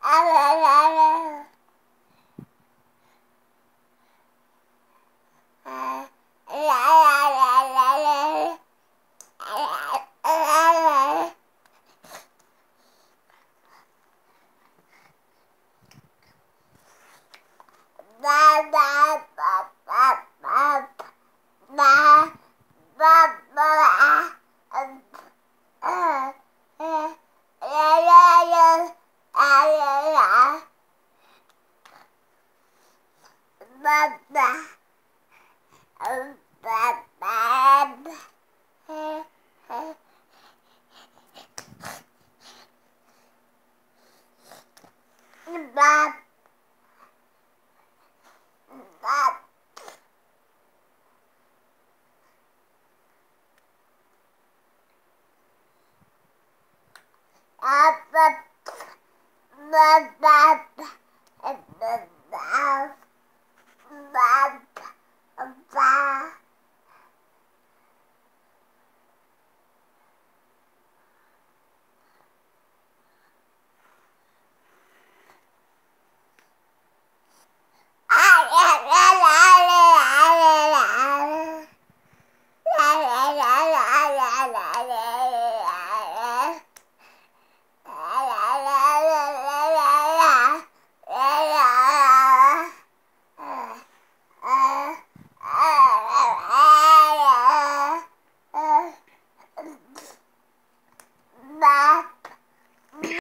啊啦啦啦 Baba. Baba. Baba. 我是老